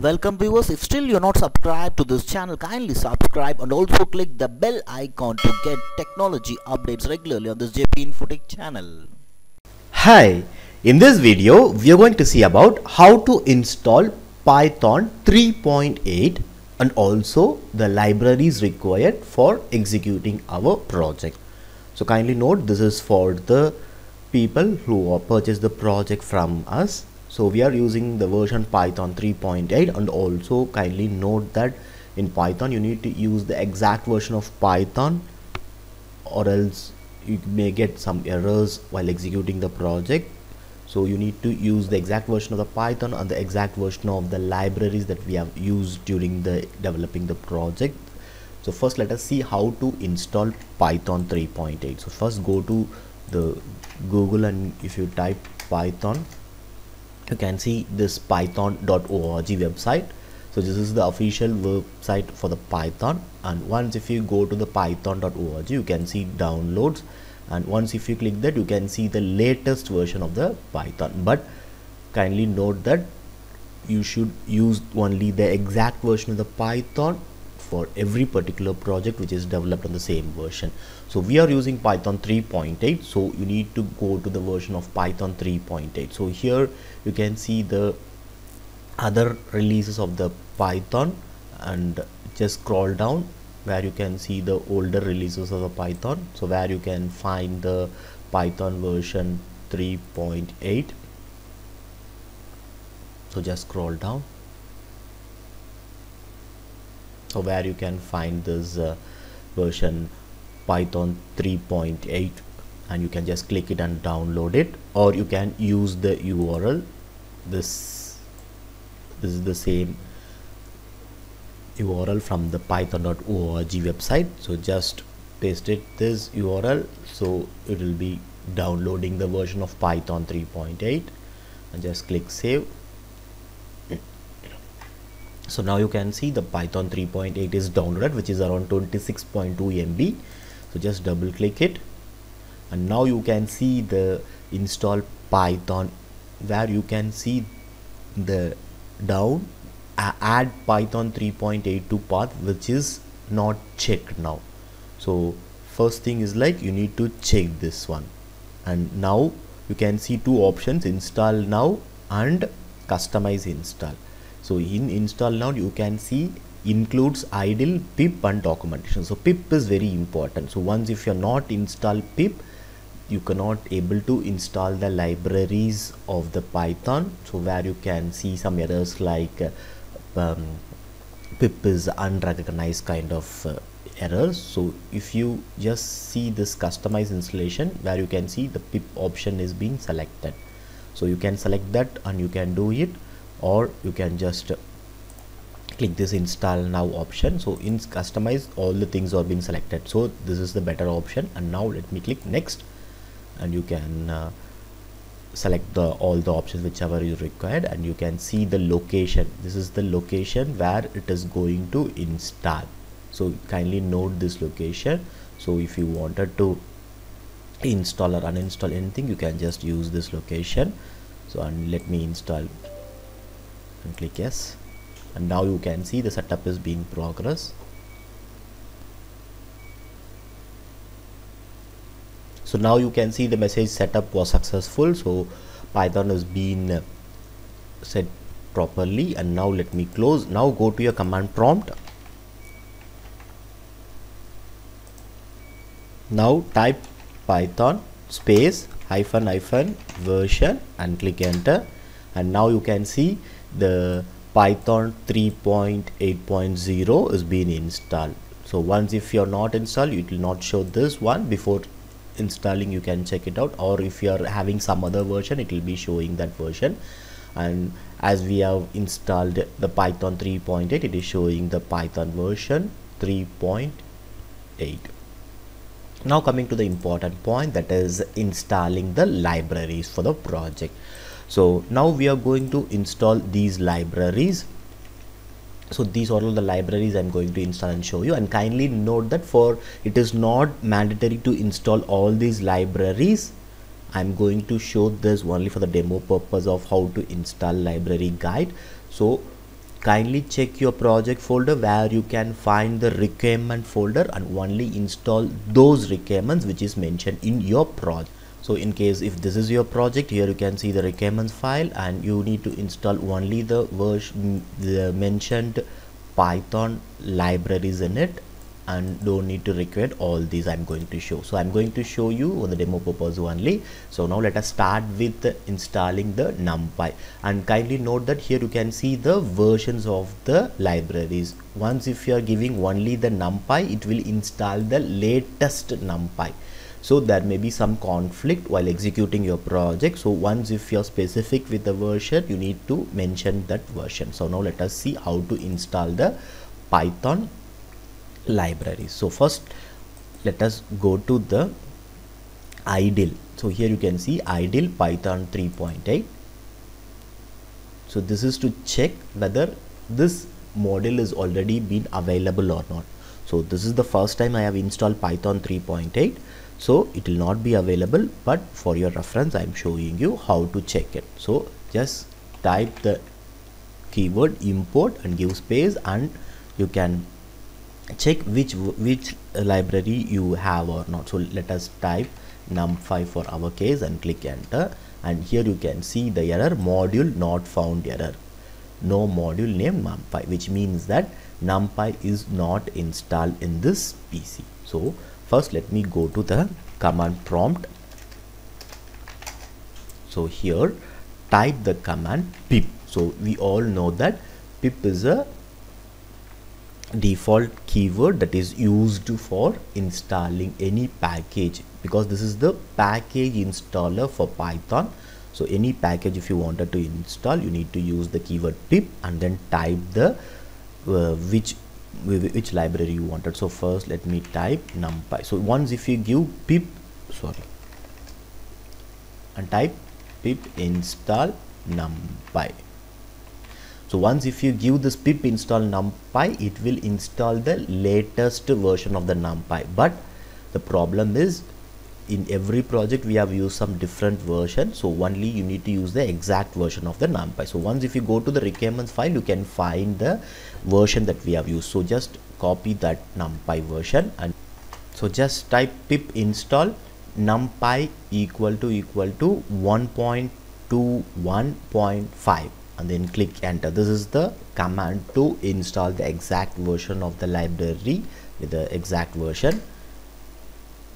Welcome viewers, if still you're not subscribed to this channel, kindly subscribe and also click the bell icon to get technology updates regularly on this JP Infotech channel. Hi, in this video we are going to see about how to install Python 3.8 and also the libraries required for executing our project. So kindly note this is for the people who purchase the project from us so we are using the version python 3.8 and also kindly note that in python you need to use the exact version of python or else you may get some errors while executing the project. So you need to use the exact version of the python and the exact version of the libraries that we have used during the developing the project. So first let us see how to install python 3.8 so first go to the google and if you type python you can see this python.org website. So this is the official website for the python. And once if you go to the python.org you can see downloads. And once if you click that you can see the latest version of the python. But kindly note that you should use only the exact version of the python for every particular project which is developed on the same version. So we are using python 3.8 so you need to go to the version of python 3.8 so here you can see the other releases of the python and just scroll down where you can see the older releases of the python. So where you can find the python version 3.8 so just scroll down so where you can find this uh, version python 3.8 and you can just click it and download it or you can use the url this this is the same url from the python.org website. So just paste it this url so it will be downloading the version of python 3.8 and just click save so now you can see the python 3.8 is downloaded which is around 26.2 MB so just double click it. And now you can see the install python where you can see the down uh, add python 3.8 to path which is not checked now. So first thing is like you need to check this one. And now you can see two options install now and customize install so in install now you can see includes idle pip and documentation. So pip is very important. So once if you're not install pip you cannot able to install the libraries of the python. So where you can see some errors like uh, um, pip is unrecognized kind of uh, errors. So if you just see this customize installation where you can see the pip option is being selected. So you can select that and you can do it or you can just click this install now option. So in customize all the things are being selected. So this is the better option. And now let me click next. And you can uh, select the all the options whichever you required. And you can see the location. This is the location where it is going to install. So kindly note this location. So if you wanted to install or uninstall anything you can just use this location. So and let me install and click yes. And now you can see the setup is being progress. So now you can see the message setup was successful. So python has been set properly. And now let me close. Now go to your command prompt. Now type python space hyphen hyphen version and click enter. And now you can see the python 3.8.0 is being installed. So once if you're not installed it will not show this one. Before installing you can check it out. Or if you are having some other version it will be showing that version. And as we have installed the python 3.8 it is showing the python version 3.8 now coming to the important point that is installing the libraries for the project so now we are going to install these libraries. So these are all the libraries i'm going to install and show you. And kindly note that for it is not mandatory to install all these libraries. I'm going to show this only for the demo purpose of how to install library guide. So kindly check your project folder where you can find the requirement folder and only install those requirements which is mentioned in your project so in case if this is your project here you can see the requirements file and you need to install only the version the mentioned python libraries in it and don't need to require all these i'm going to show. So i'm going to show you on the demo purpose only. So now let us start with installing the numpy. And kindly note that here you can see the versions of the libraries. Once if you are giving only the numpy it will install the latest numpy so there may be some conflict while executing your project. So once if you're specific with the version you need to mention that version. So now let us see how to install the python library. So first let us go to the idle so here you can see idle python 3.8 so this is to check whether this model is already been available or not. So this is the first time i have installed python 3.8 so it will not be available but for your reference i am showing you how to check it. So just type the keyword import and give space and you can check which which library you have or not. So let us type numpy for our case and click enter. And here you can see the error module not found error. No module name numpy which means that numpy is not installed in this pc so first let me go to the command prompt. So here type the command pip. So we all know that pip is a default keyword that is used for installing any package because this is the package installer for python. So any package if you wanted to install you need to use the keyword pip and then type the uh, which which library you wanted. So first let me type numpy. So once if you give pip sorry. And type pip install numpy. So once if you give this pip install numpy it will install the latest version of the numpy. But the problem is in every project we have used some different version. So only you need to use the exact version of the numpy. So once if you go to the requirements file you can find the version that we have used. So just copy that numpy version and so just type pip install numpy equal to equal to 1.21.5 and then click enter. This is the command to install the exact version of the library with the exact version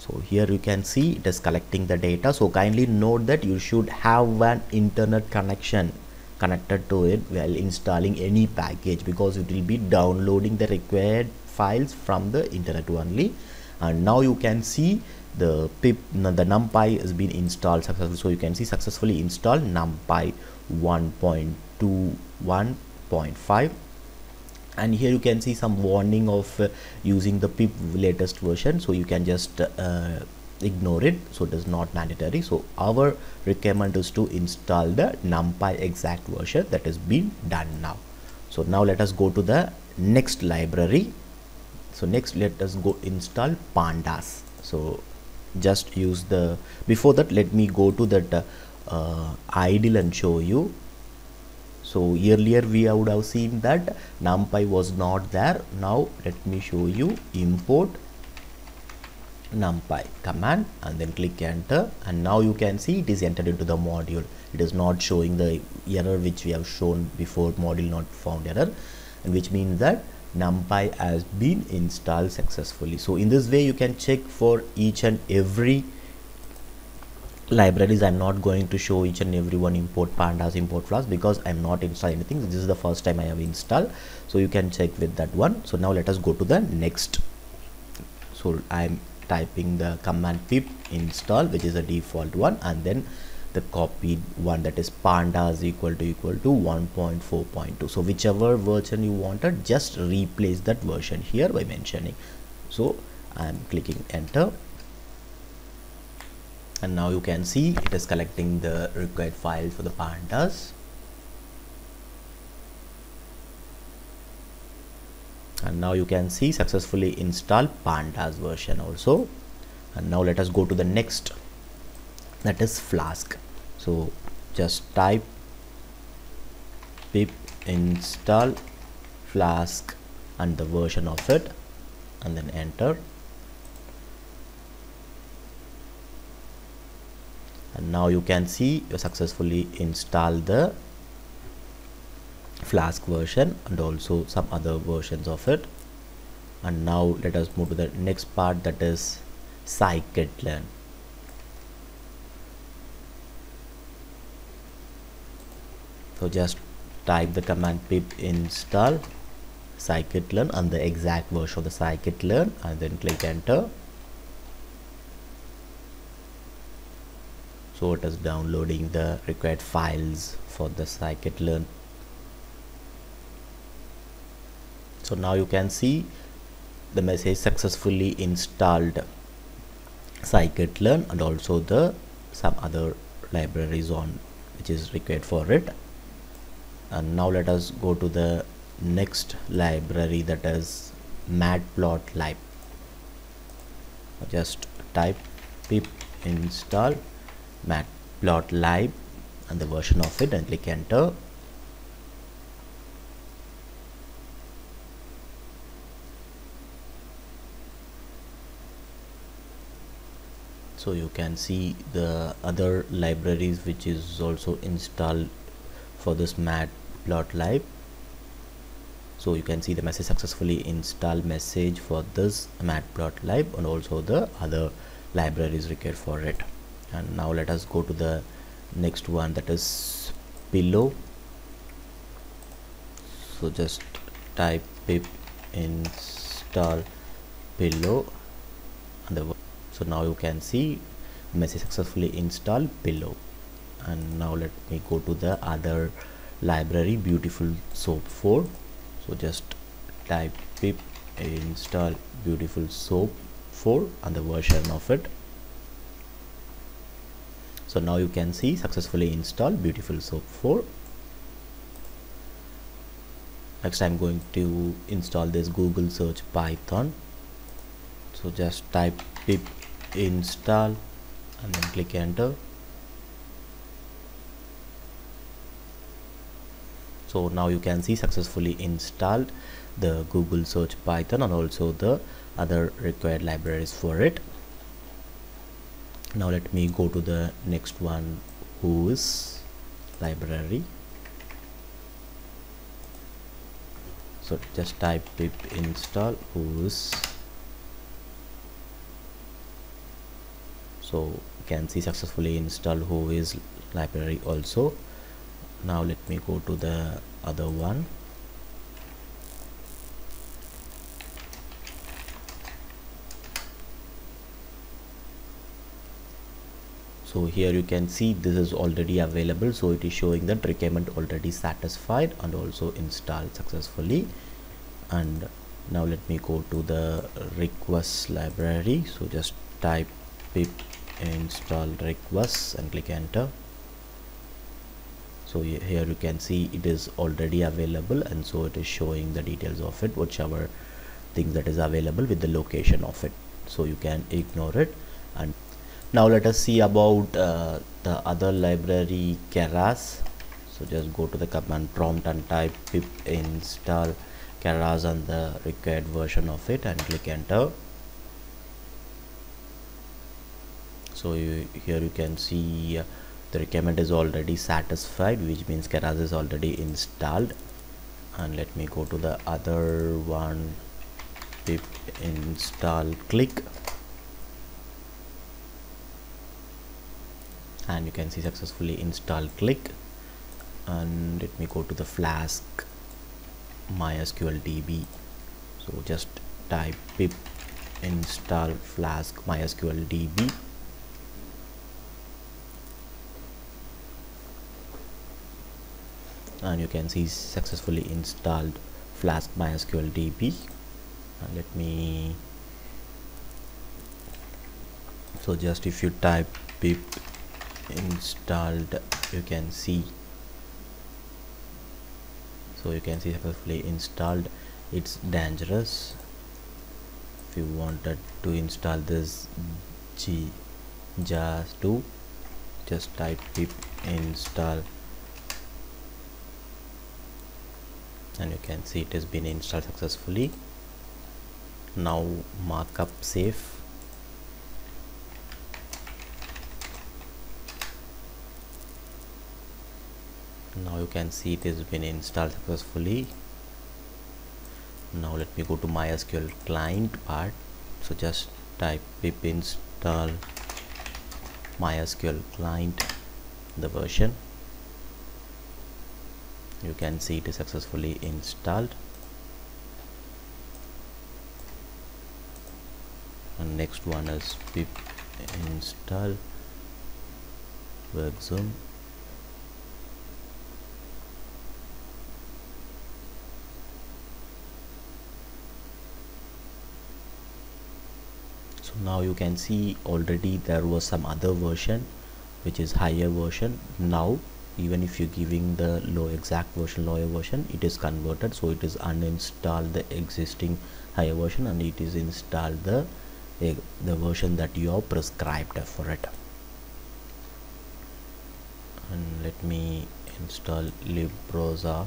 so here you can see it is collecting the data. So kindly note that you should have an internet connection connected to it while installing any package because it will be downloading the required files from the internet only. And now you can see the pip the numpy has been installed successfully. So you can see successfully installed numpy 1.21.5 and here you can see some warning of uh, using the pip latest version. So you can just uh, ignore it. So it is not mandatory. So our requirement is to install the numpy exact version that has been done now. So now let us go to the next library. So next let us go install pandas. So just use the before that let me go to that uh, uh, idle and show you so earlier we would have seen that numpy was not there. Now let me show you import numpy command and then click enter. And now you can see it is entered into the module. It is not showing the error which we have shown before module not found error and which means that numpy has been installed successfully. So in this way you can check for each and every libraries i'm not going to show each and every one import pandas import flask because i'm not installing anything. This is the first time i have installed. So you can check with that one. So now let us go to the next. So i'm typing the command pip install which is a default one and then the copied one that is pandas equal to equal to 1.4.2 so whichever version you wanted just replace that version here by mentioning. So i'm clicking enter and now you can see it is collecting the required file for the pandas. And now you can see successfully install pandas version also. And now let us go to the next that is flask. So just type pip install flask and the version of it and then enter and now you can see you successfully installed the flask version and also some other versions of it. And now let us move to the next part that is scikit-learn. So just type the command pip install scikit-learn and the exact version of the scikit-learn and then click enter so it is downloading the required files for the scikit-learn so now you can see the message successfully installed scikit-learn and also the some other libraries on which is required for it. And now let us go to the next library that is matplotlib. Just type pip install matplotlib and the version of it and click enter. So you can see the other libraries which is also installed for this matplotlib so you can see the message successfully install message for this matplotlib and also the other libraries required for it and now let us go to the next one that is pillow. So just type pip install pillow. And the so now you can see message successfully install pillow. And now let me go to the other library beautiful soup 4 so just type pip install beautiful soup 4 and the version of it so now you can see successfully installed beautiful soup 4 next I'm going to install this Google search Python. So just type pip install and then click enter. So now you can see successfully installed the Google search Python and also the other required libraries for it now let me go to the next one whois library. So just type pip install whois so you can see successfully installed whois library also. Now let me go to the other one so here you can see this is already available. So it is showing that requirement already satisfied and also installed successfully. And now let me go to the request library. So just type pip install requests and click enter. So here you can see it is already available and so it is showing the details of it whichever things that is available with the location of it. So you can ignore it and now let us see about uh, the other library keras. So just go to the command prompt and type pip install keras and the required version of it and click enter. So you, here you can see uh, the requirement is already satisfied which means keras is already installed. And let me go to the other one. Pip install click and you can see successfully install click. And let me go to the flask mysql db so just type pip install flask mysql db and you can see successfully installed flask mysql db and let me so just if you type pip installed you can see. So you can see successfully installed. itsdangerous. If you wanted to install this g jas 2 just type pip install. And you can see it has been installed successfully. Now markup safe now you can see it has been installed successfully. Now let me go to mysql client part. So just type pip install mysql client the version. You can see it is successfully installed. And next one is pip install work now you can see already there was some other version which is higher version. Now even if you're giving the low exact version lower version it is converted. So it is uninstall the existing higher version and it is installed the eh, the version that you have prescribed for it. And let me install librosa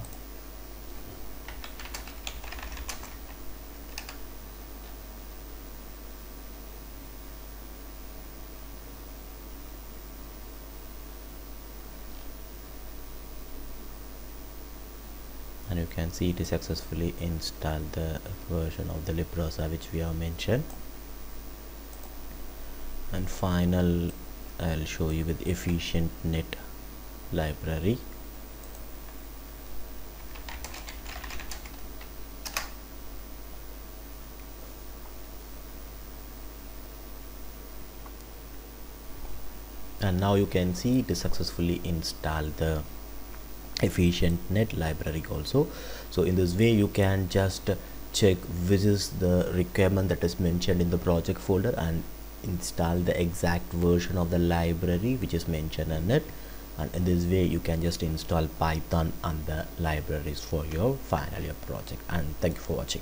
and you can see it is successfully installed the version of the Librosa which we have mentioned. And final I'll show you with efficient net library. And now you can see it is successfully installed the efficient net library also. So in this way you can just check which is the requirement that is mentioned in the project folder and install the exact version of the library which is mentioned in it. And in this way you can just install python and the libraries for your final year project. And thank you for watching